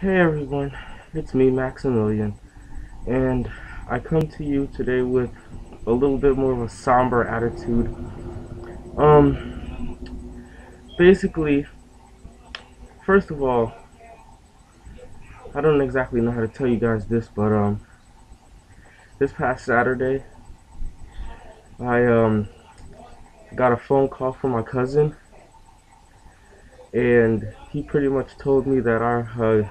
Hey everyone, it's me Maxamilion, and I come to you today with a little bit more of a somber attitude. Um, basically, first of all, I don't exactly know how to tell you guys this, but um, this past Saturday, I um got a phone call from my cousin, and he pretty much told me that our uh,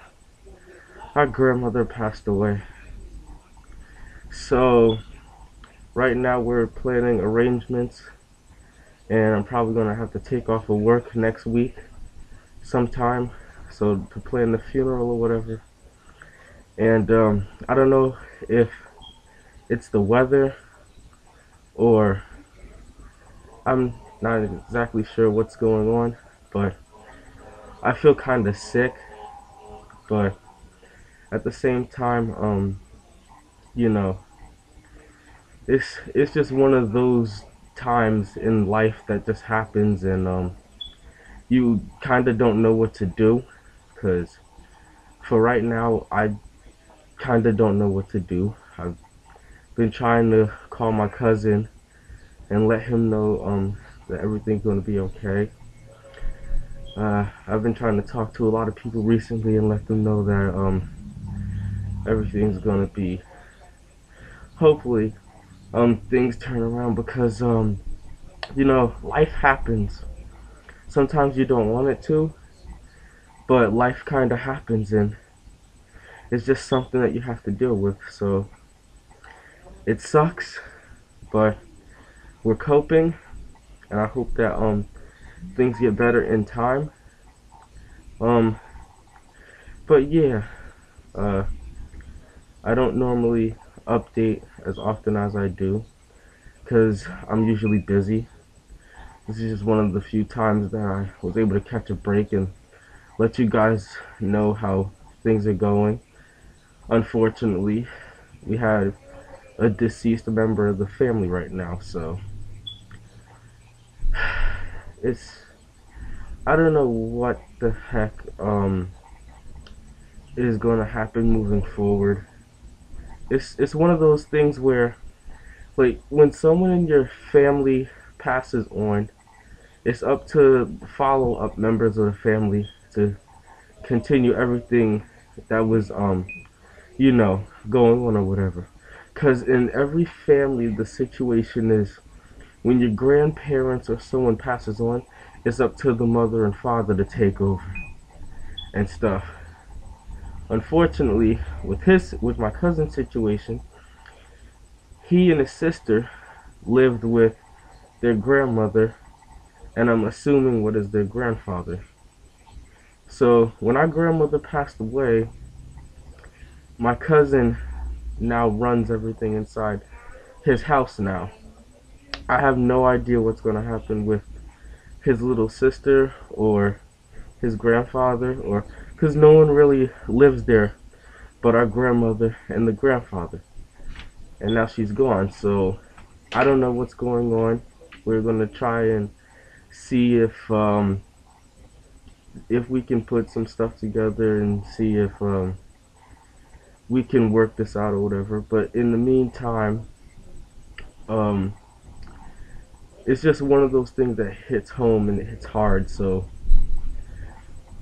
our grandmother passed away. So right now we're planning arrangements and I'm probably gonna have to take off of work next week sometime so to plan the funeral or whatever and um, I don't know if it's the weather or I'm not exactly sure what's going on but I feel kind of sick but at the same time, um, you know, it's it's just one of those times in life that just happens, and um, you kind of don't know what to do, because for right now, I kind of don't know what to do. I've been trying to call my cousin and let him know um, that everything's going to be okay. Uh, I've been trying to talk to a lot of people recently and let them know that um, everything's gonna be hopefully um things turn around because um you know life happens. Sometimes you don't want it to but life kind of happens and it's just something that you have to deal with. So it sucks but we're coping and I hope that um things get better in time. Um but yeah uh I don't normally update as often as I do because I'm usually busy. This is just one of the few times that I was able to catch a break and let you guys know how things are going. Unfortunately, we had a deceased member of the family right now, so it's I don't know what the heck um is going to happen moving forward it's it's one of those things where like when someone in your family passes on it's up to follow up members of the family to continue everything that was um you know going on or whatever. Because in every family the situation is when your grandparents or someone passes on it's up to the mother and father to take over and stuff Unfortunately, with his with my cousin's situation, he and his sister lived with their grandmother, and I'm assuming what is their grandfather. So when our grandmother passed away, my cousin now runs everything inside his house now. I have no idea what's going to happen with his little sister or his grandfather or because no one really lives there but our grandmother and the grandfather. And now she's gone so I don't know what's going on. We're gonna try and see if um, if we can put some stuff together and see if um, we can work this out or whatever. But in the meantime um, it's just one of those things that hits home and it hits hard so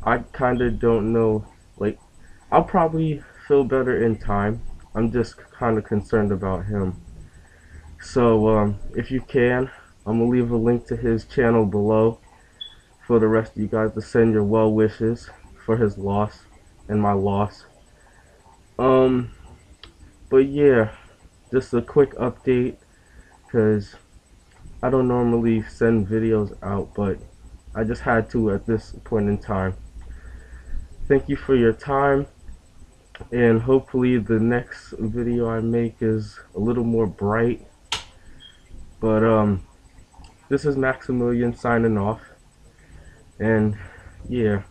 I kind of don't know. Like, I'll probably feel better in time. I'm just kind of concerned about him. So, um, if you can, I'm going to leave a link to his channel below for the rest of you guys to send your well wishes for his loss and my loss. Um, but yeah, just a quick update because I don't normally send videos out, but I just had to at this point in time thank you for your time and hopefully the next video I make is a little more bright. But um this is Maxamilion signing off. And yeah